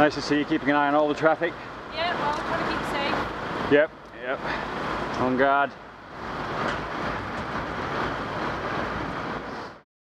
Nice to see you keeping an eye on all the traffic. Yeah, well, trying to keep safe. Yep, yep. On guard.